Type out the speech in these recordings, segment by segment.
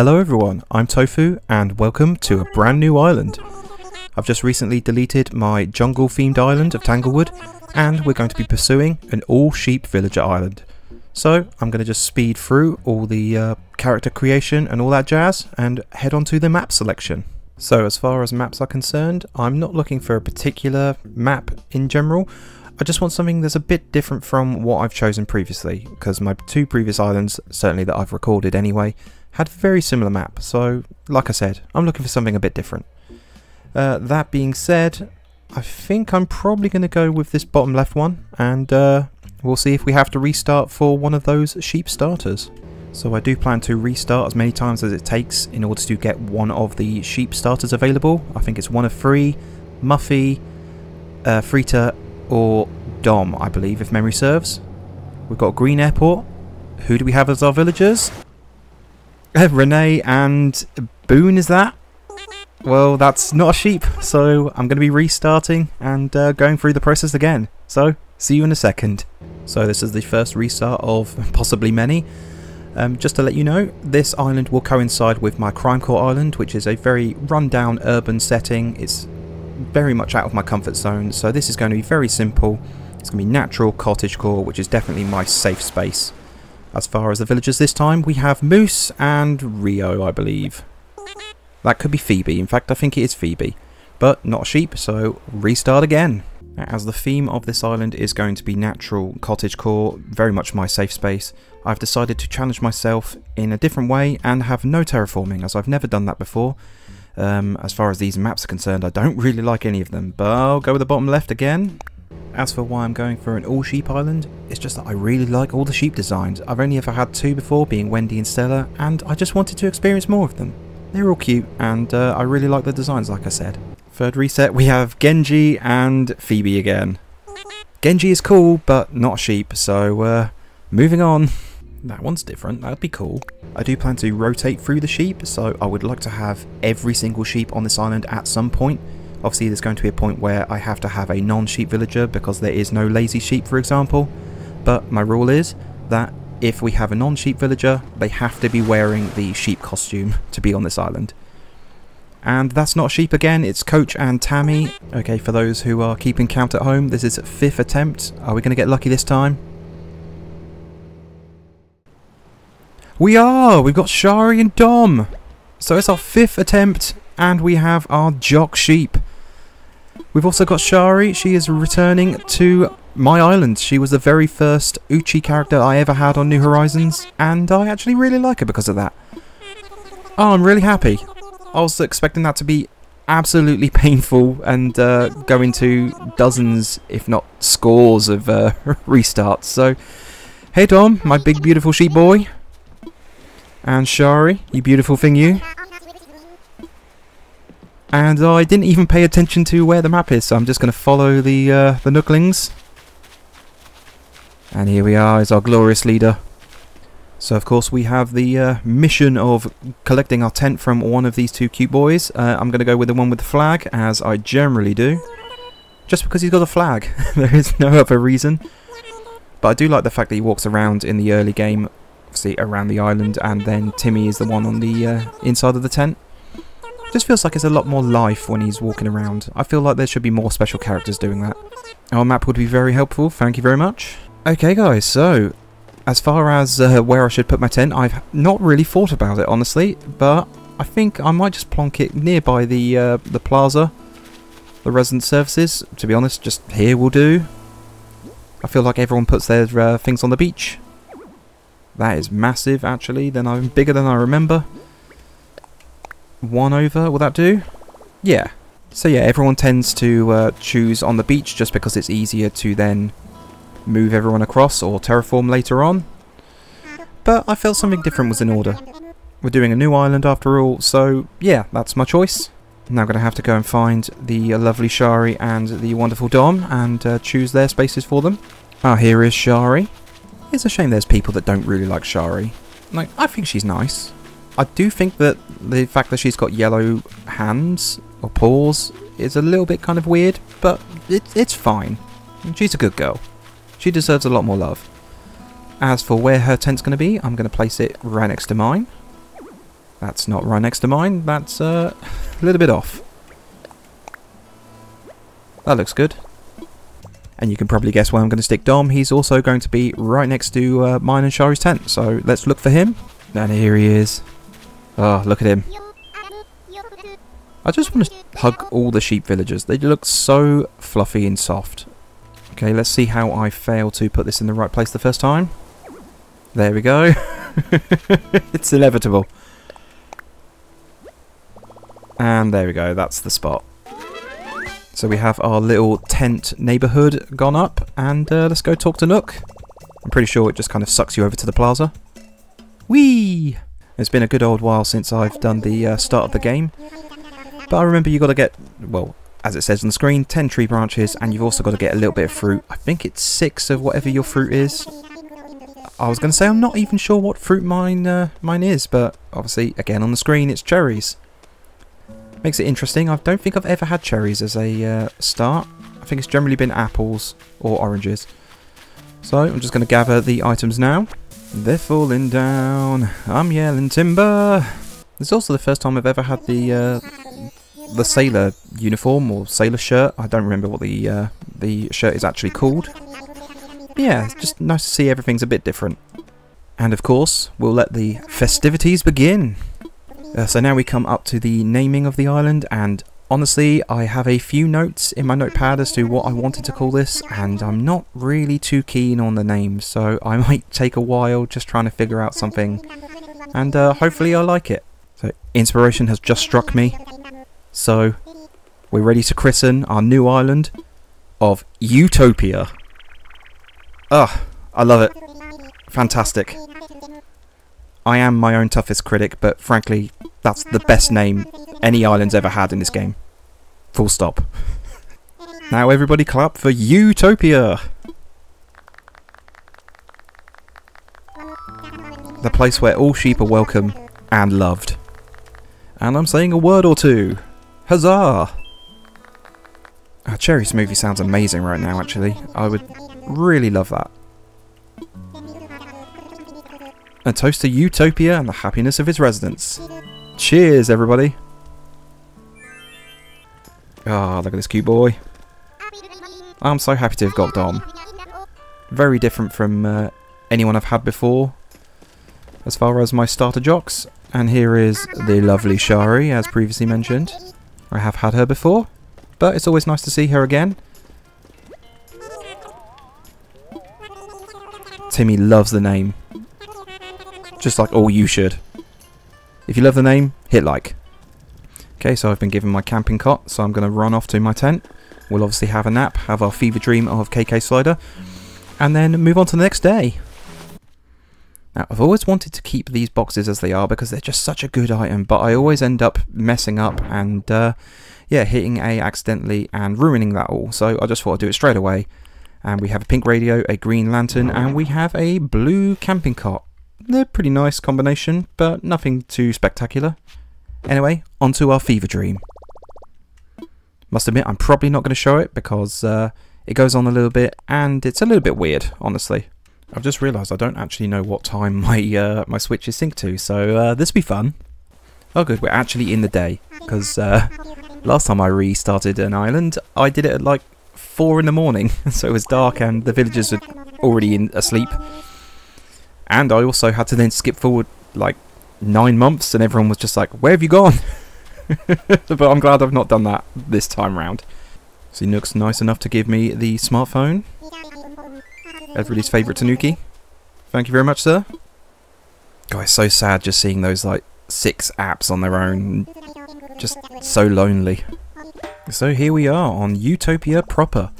Hello everyone, I'm Tofu and welcome to a brand new island. I've just recently deleted my jungle themed island of Tanglewood and we're going to be pursuing an all sheep villager island. So I'm going to just speed through all the uh, character creation and all that jazz and head on to the map selection. So as far as maps are concerned, I'm not looking for a particular map in general. I just want something that's a bit different from what I've chosen previously, because my two previous islands, certainly that I've recorded anyway, had a very similar map, so like I said, I'm looking for something a bit different. Uh, that being said, I think I'm probably going to go with this bottom left one, and uh, we'll see if we have to restart for one of those sheep starters. So I do plan to restart as many times as it takes in order to get one of the sheep starters available. I think it's one of three, Muffy, uh, Frita or Dom, I believe, if memory serves. We've got Green Airport. Who do we have as our villagers? Renee and Boone, is that? Well, that's not a sheep, so I'm going to be restarting and uh, going through the process again. So, see you in a second. So this is the first restart of possibly many. Um, just to let you know, this island will coincide with my Crimecore Island, which is a very run-down urban setting. It's very much out of my comfort zone, so this is going to be very simple. It's going to be natural cottage core, which is definitely my safe space. As far as the villagers this time, we have Moose and Rio, I believe. That could be Phoebe. In fact, I think it is Phoebe. But not a sheep, so restart again. As the theme of this island is going to be natural cottage core, very much my safe space, I've decided to challenge myself in a different way and have no terraforming, as I've never done that before. Um, as far as these maps are concerned, I don't really like any of them, but I'll go with the bottom left again. As for why I'm going for an all sheep island, it's just that I really like all the sheep designs. I've only ever had two before, being Wendy and Stella, and I just wanted to experience more of them. They're all cute, and uh, I really like the designs, like I said. Third reset, we have Genji and Phoebe again. Genji is cool, but not sheep, so uh, moving on. That one's different, that'd be cool. I do plan to rotate through the sheep, so I would like to have every single sheep on this island at some point. Obviously there's going to be a point where I have to have a non-sheep villager because there is no lazy sheep for example, but my rule is that if we have a non-sheep villager, they have to be wearing the sheep costume to be on this island. And that's not sheep again, it's Coach and Tammy. Okay, for those who are keeping count at home, this is fifth attempt. Are we going to get lucky this time? We are! We've got Shari and Dom! So it's our fifth attempt, and we have our Jock Sheep. We've also got Shari. She is returning to my island. She was the very first Uchi character I ever had on New Horizons, and I actually really like her because of that. Oh, I'm really happy. I was expecting that to be absolutely painful and uh, go into dozens, if not scores, of uh, restarts. So, hey Dom, my big beautiful sheep boy. And Shari, you beautiful thing you. And I didn't even pay attention to where the map is, so I'm just going to follow the uh, the Nooklings. And here we are, is our glorious leader. So of course we have the uh, mission of collecting our tent from one of these two cute boys. Uh, I'm going to go with the one with the flag, as I generally do. Just because he's got a flag. there is no other reason. But I do like the fact that he walks around in the early game obviously around the island, and then Timmy is the one on the uh, inside of the tent. Just feels like it's a lot more life when he's walking around. I feel like there should be more special characters doing that. Our map would be very helpful, thank you very much. Okay guys, so as far as uh, where I should put my tent, I've not really thought about it honestly, but I think I might just plonk it nearby the uh, the plaza, the resident services. To be honest, just here will do. I feel like everyone puts their uh, things on the beach. That is massive, actually. Then I'm bigger than I remember. One over, will that do? Yeah. So yeah, everyone tends to uh, choose on the beach just because it's easier to then move everyone across or terraform later on. But I felt something different was in order. We're doing a new island after all, so yeah, that's my choice. Now I'm going to have to go and find the lovely Shari and the wonderful Dom and uh, choose their spaces for them. Ah, here is Shari. It's a shame there's people that don't really like Shari. Like, I think she's nice. I do think that the fact that she's got yellow hands or paws is a little bit kind of weird, but it, it's fine. She's a good girl. She deserves a lot more love. As for where her tent's going to be, I'm going to place it right next to mine. That's not right next to mine. That's uh, a little bit off. That looks good. And you can probably guess where I'm going to stick Dom. He's also going to be right next to uh, mine and Shari's tent. So let's look for him. And here he is. Oh, look at him. I just want to hug all the sheep villagers. They look so fluffy and soft. Okay, let's see how I fail to put this in the right place the first time. There we go. it's inevitable. And there we go, that's the spot. So we have our little tent neighbourhood gone up, and uh, let's go talk to Nook. I'm pretty sure it just kind of sucks you over to the plaza. Whee! It's been a good old while since I've done the uh, start of the game, but I remember you got to get, well, as it says on the screen, 10 tree branches, and you've also got to get a little bit of fruit. I think it's 6 of whatever your fruit is. I was going to say I'm not even sure what fruit mine uh, mine is, but obviously, again on the screen, it's cherries. Makes it interesting. I don't think I've ever had cherries as a uh, start. I think it's generally been apples or oranges. So I'm just going to gather the items now. They're falling down. I'm yelling timber. This is also the first time I've ever had the uh, the sailor uniform or sailor shirt. I don't remember what the uh, the shirt is actually called. But yeah, it's just nice to see everything's a bit different. And of course, we'll let the festivities begin. Uh, so now we come up to the naming of the island and honestly I have a few notes in my notepad as to what I wanted to call this and I'm not really too keen on the name so I might take a while just trying to figure out something and uh, hopefully I like it. So inspiration has just struck me so we're ready to christen our new island of Ewetopia. Ugh, I love it. Fantastic. I am my own toughest critic, but frankly, that's the best name any island's ever had in this game. Full stop. now everybody clap for Ewetopia! The place where all sheep are welcome and loved. And I'm saying a word or two. Huzzah! Our cherry smoothie sounds amazing right now, actually. I would really love that. A toast to Ewetopia and the happiness of its residents. Cheers, everybody. Ah, oh, look at this cute boy. I'm so happy to have got Dom. Very different from uh, anyone I've had before, as far as my starter jocks. And here is the lovely Shari, as previously mentioned. I have had her before, but it's always nice to see her again. Timmy loves the name. Just like all you should. If you love the name, hit like. Okay, so I've been given my camping cot, so I'm going to run off to my tent. We'll obviously have a nap, have our fever dream of KK Slider, and then move on to the next day. Now, I've always wanted to keep these boxes as they are because they're just such a good item, but I always end up messing up and, uh, yeah, hitting A accidentally and ruining that all. So I just thought I'd do it straight away. And we have a pink radio, a green lantern, and we have a blue camping cot. They're pretty nice combination, but nothing too spectacular. Anyway, onto our fever dream. Must admit, I'm probably not going to show it because uh, it goes on a little bit and it's a little bit weird, honestly. I've just realised I don't actually know what time my uh, my Switch is synced to, so uh, this will be fun. Oh good, we're actually in the day, because uh, last time I restarted an island, I did it at like 4 in the morning, so it was dark and the villagers were already in, asleep. And I also had to then skip forward like 9 months, and everyone was just like, where have you gone? but I'm glad I've not done that this time round. See, Nook's nice enough to give me the smartphone. Everybody's favourite Tanuki. Thank you very much, sir. Guys, so sad just seeing those, like, six apps on their own. Just so lonely. So here we are on Ewetopia proper.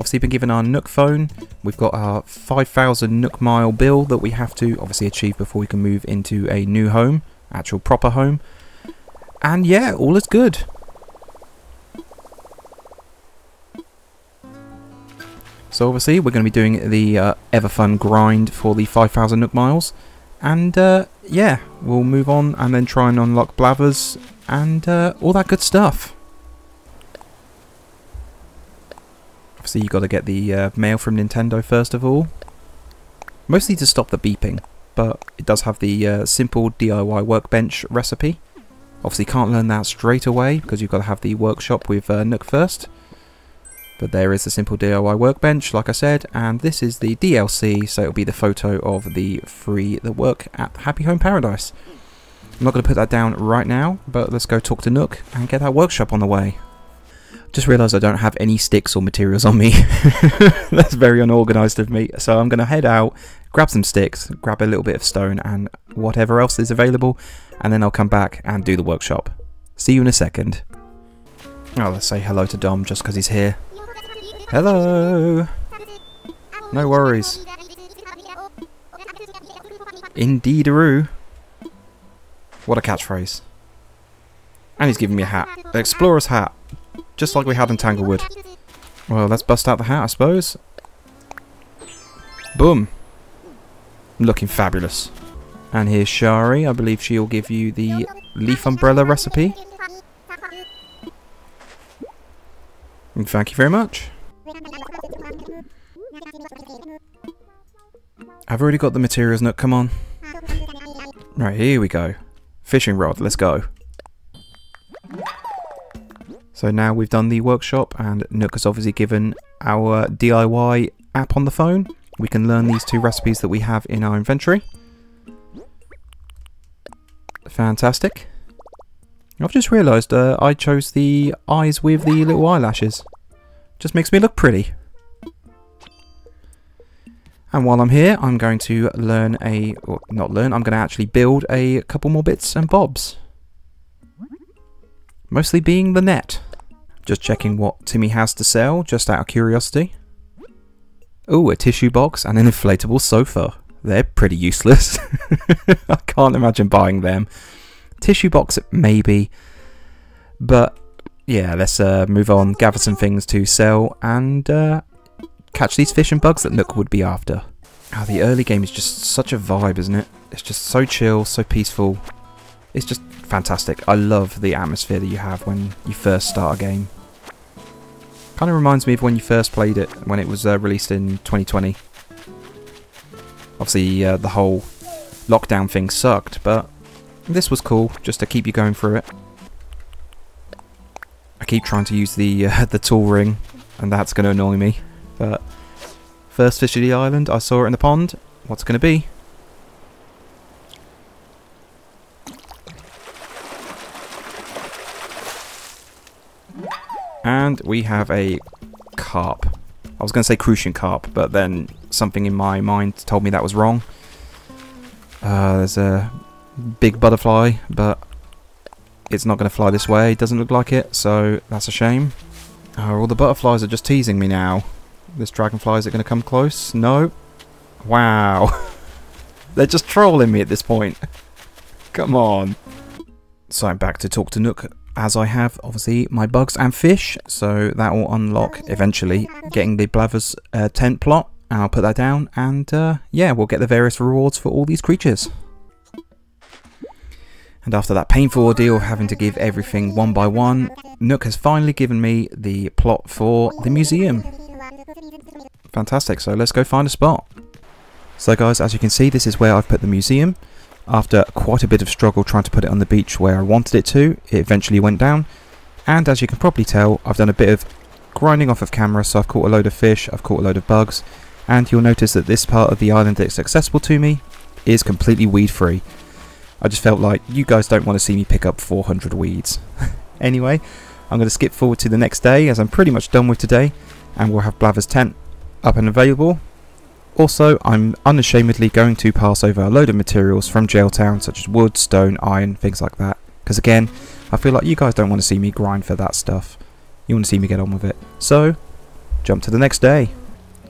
Obviously been given our Nook phone. We've got our 5,000 Nook mile bill that we have to obviously achieve before we can move into a new home. Actual proper home. And yeah, all is good. So obviously we're going to be doing the uh, ever fun grind for the 5,000 Nook Miles. And uh, yeah, we'll move on and then try and unlock Blathers and uh, all that good stuff. Obviously you've got to get the uh, mail from Nintendo first of all. Mostly to stop the beeping. but it does have the uh, simple DIY workbench recipe. Obviously can't learn that straight away because you've got to have the workshop with uh, Nook first. But there is the simple DIY workbench, like I said, and this is the DLC, so it'll be the photo of the free the work at Happy Home Paradise. I'm not going to put that down right now, but let's go talk to Nook and get that workshop on the way. Just realised I don't have any sticks or materials on me. That's very unorganised of me. So I'm going to head out, grab some sticks, grab a little bit of stone and whatever else is available, and then I'll come back and do the workshop. See you in a second. Oh, let's say hello to Dom just because he's here. Hello! No worries. Indeedaroo. What a catchphrase. And he's giving me a hat. An explorer's hat. Just like we had in Tanglewood. Well, let's bust out the hat, I suppose. Boom. Looking fabulous. And here's Shari. I believe she'll give you the leaf umbrella recipe. Thank you very much. I've already got the materials, Nook. Come on. Right, here we go. Fishing rod, let's go. So now we've done the workshop and Nook has obviously given our DIY app on the phone. We can learn these two recipes that we have in our inventory. Fantastic. I've just realised uh, I chose the eyes with the little eyelashes. Just makes me look pretty. And while I'm here, I'm going to learn a, or not learn, I'm going to actually build a couple more bits and bobs. Mostly being the net. Just checking what Timmy has to sell, just out of curiosity. Oh, a tissue box and an inflatable sofa. They're pretty useless. I can't imagine buying them. Tissue box, maybe. But, yeah, let's uh, move on, gather some things to sell, and uh, catch these fish and bugs that Nook would be after. Oh, the early game is just such a vibe, isn't it? It's just so chill, so peaceful. It's just fantastic. I love the atmosphere that you have when you first start a game. Kind of reminds me of when you first played it, when it was uh, released in 2020. Obviously, uh, the whole lockdown thing sucked, but this was cool, just to keep you going through it. I keep trying to use the uh, the tool ring, and that's going to annoy me. But first fish of the island, I saw it in the pond. What's going to be? And we have a carp. I was going to say crucian carp, but then something in my mind told me that was wrong. Uh, there's a big butterfly, but it's not going to fly this way. It doesn't look like it, so that's a shame. Oh, all the butterflies are just teasing me now. This dragonfly, is it going to come close? No. Wow. They're just trolling me at this point. Come on. So I'm back to talk to Nook as I have obviously my bugs and fish. So that will unlock eventually getting the Blathers uh, tent plot. And I'll put that down and uh, yeah we'll get the various rewards for all these creatures. And after that painful ordeal of having to give everything one by one Nook has finally given me the plot for the museum. Fantastic. So let's go find a spot. So guys as you can see this is where I've put the museum after quite a bit of struggle trying to put it on the beach where I wanted it to, it eventually went down. And as you can probably tell, I've done a bit of grinding off of camera, so I've caught a load of fish, I've caught a load of bugs, and you'll notice that this part of the island that's accessible to me is completely weed free. I just felt like you guys don't want to see me pick up 400 weeds. anyway, I'm going to skip forward to the next day as I'm pretty much done with today, and we'll have Blathers tent up and available also, I'm unashamedly going to pass over a load of materials from Gaol-town, such as wood, stone, iron, things like that. Because again, I feel like you guys don't want to see me grind for that stuff. You want to see me get on with it. So, jump to the next day.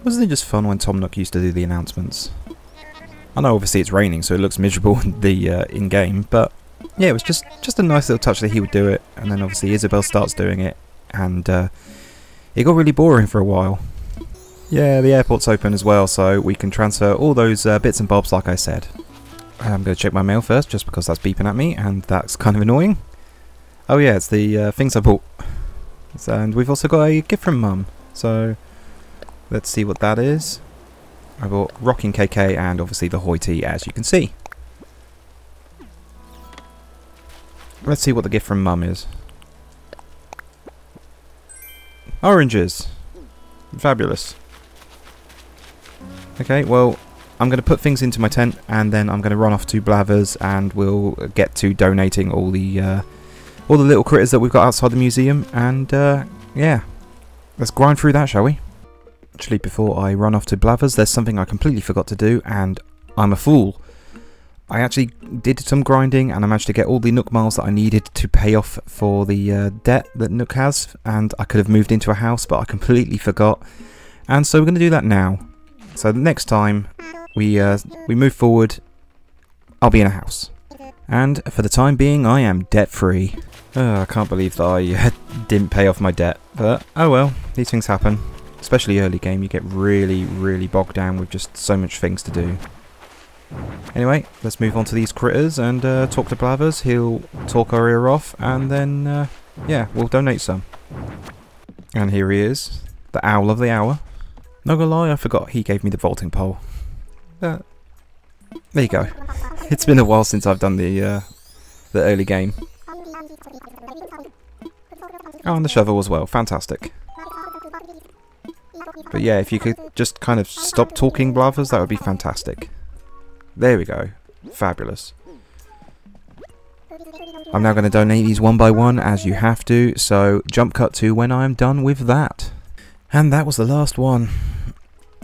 Wasn't it just fun when Tom Nook used to do the announcements? I know obviously it's raining, so it looks miserable in the uh, in-game, but yeah, it was just, just a nice little touch that he would do it, and then obviously Isabelle starts doing it, and uh, it got really boring for a while. Yeah, the airport's open as well, so we can transfer all those uh, bits and bobs like I said. I'm going to check my mail first, just because that's beeping at me, and that's kind of annoying. Oh yeah, it's the uh, things I bought. And we've also got a gift from Mum, so let's see what that is. I bought Rocking KK and obviously the Hoity as you can see. Let's see what the gift from Mum is. Oranges. Fabulous. Okay, well, I'm going to put things into my tent and then I'm going to run off to Blathers and we'll get to donating all the uh, all the little critters that we've got outside the museum and uh, yeah, let's grind through that, shall we? Actually, before I run off to Blathers, there's something I completely forgot to do and I'm a fool. I actually did some grinding and I managed to get all the Nook miles that I needed to pay off for the uh, debt that Nook has and I could have moved into a house but I completely forgot and so we're going to do that now. So next time we uh, we move forward I'll be in a house and for the time being I am debt free. Oh, I can't believe that I uh, didn't pay off my debt but oh well these things happen especially early game you get really really bogged down with just so much things to do. Anyway, let's move on to these critters and uh, talk to Blathers. He'll talk our ear off and then, uh, yeah, we'll donate some. And here he is, the owl of the hour. Not gonna lie, I forgot he gave me the vaulting pole. But, there you go. It's been a while since I've done the, uh, the early game. Oh, and the shovel as well. Fantastic. But yeah, if you could just kind of stop talking, Blathers, that would be fantastic. There we go. Fabulous. I'm now going to donate these one by one as you have to, so jump cut to when I'm done with that. And that was the last one.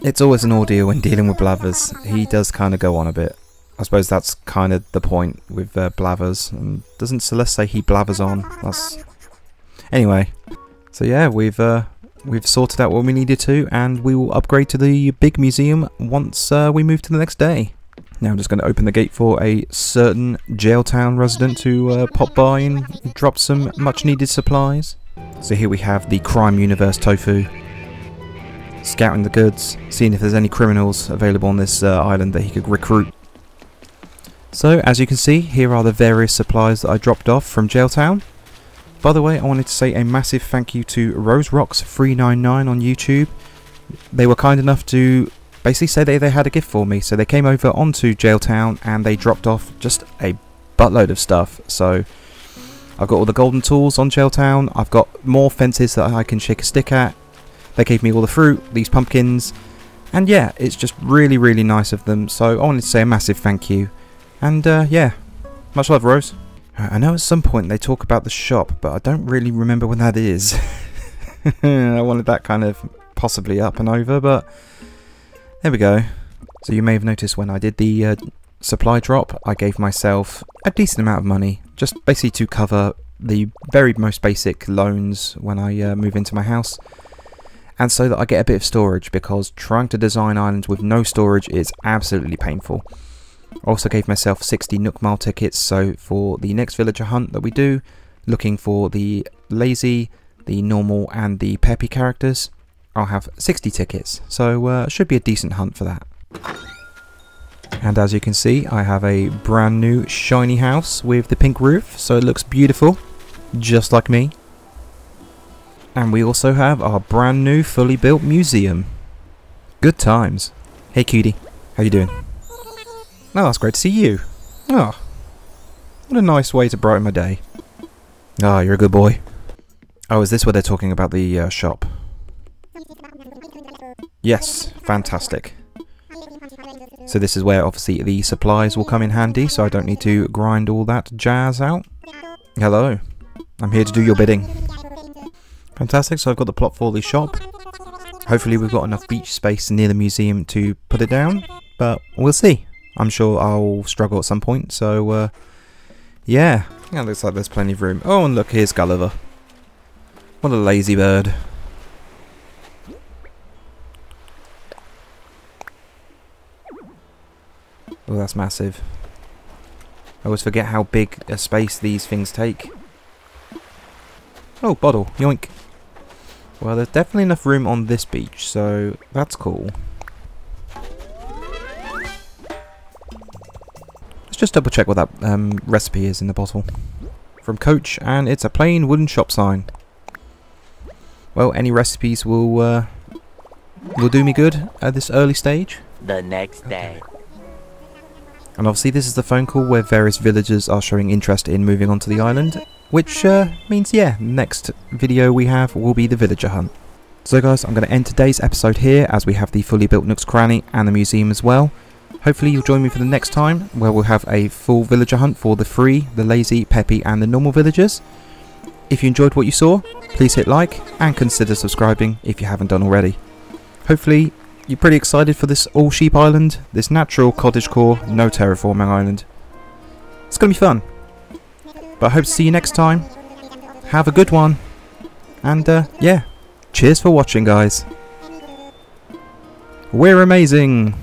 It's always an ordeal when dealing with Blathers. He does kind of go on a bit. I suppose that's kind of the point with uh, Blathers. And doesn't Celeste say he blathers on? That's anyway. So yeah, we've uh, we've sorted out what we needed to, and we will upgrade to the big museum once uh, we move to the next day. Now I'm just going to open the gate for a certain Gaol-town resident to uh, pop by and drop some much needed supplies. So here we have the Crime Universe Tofu. Scouting the goods, seeing if there's any criminals available on this uh, island that he could recruit. So as you can see, here are the various supplies that I dropped off from Gaol-town. By the way, I wanted to say a massive thank you to Rose Rocks 399 on YouTube. They were kind enough to basically say they, they had a gift for me. So they came over onto Gaol-town and they dropped off just a buttload of stuff. So I've got all the golden tools on Gaol-town. I've got more fences that I can shake a stick at. They gave me all the fruit, these pumpkins. And yeah, it's just really, really nice of them. So I wanted to say a massive thank you. And uh, yeah, much love, Rose. I know at some point they talk about the shop, but I don't really remember when that is. I wanted that kind of possibly up and over, but there we go. So you may have noticed when I did the uh, supply drop, I gave myself a decent amount of money, just basically to cover the very most basic loans when I uh, move into my house. And so that I get a bit of storage, because trying to design islands with no storage is absolutely painful. I Also gave myself 60 Nook Mile tickets, so for the next villager hunt that we do, looking for the lazy, the normal and the peppy characters, I'll have 60 tickets, so uh, should be a decent hunt for that. And as you can see, I have a brand new shiny house with the pink roof, so it looks beautiful, just like me. And we also have our brand new fully built museum. Good times. Hey cutie, how you doing? Oh, that's great to see you. Oh, what a nice way to brighten my day. Ah, oh, you're a good boy. Oh, is this where they're talking about the uh, shop? Yes, fantastic. So this is where obviously the supplies will come in handy, so I don't need to grind all that jazz out. Hello, I'm here to do your bidding. Fantastic, so I've got the plot for the shop. Hopefully we've got enough beach space near the museum to put it down, but we'll see. I'm sure I'll struggle at some point, so uh, yeah. Yeah, looks like there's plenty of room. Oh, and look, here's Gulliver. What a lazy bird. Oh, that's massive. I always forget how big a space these things take. Oh, bottle. Yoink. Well, there's definitely enough room on this beach, so that's cool. Let's just double check what that um, recipe is in the bottle. From Coach, and it's a plain wooden shop sign. Well, any recipes will uh, will do me good at this early stage. the next day. And obviously this is the phone call where various villagers are showing interest in moving onto the island, which uh, means yeah, next video we have will be the villager hunt. So guys, I'm going to end today's episode here as we have the fully built Nook's Cranny and the museum as well. Hopefully you'll join me for the next time where we'll have a full villager hunt for the free, the lazy, peppy and the normal villagers. If you enjoyed what you saw, please hit like and consider subscribing if you haven't done already. Hopefully you're pretty excited for this all sheep island, this natural cottage core, no terraforming island. It's going to be fun. But I hope to see you next time. Have a good one. And uh, yeah, cheers for watching guys. We're amazing!